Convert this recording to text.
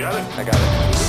Got it? I got it.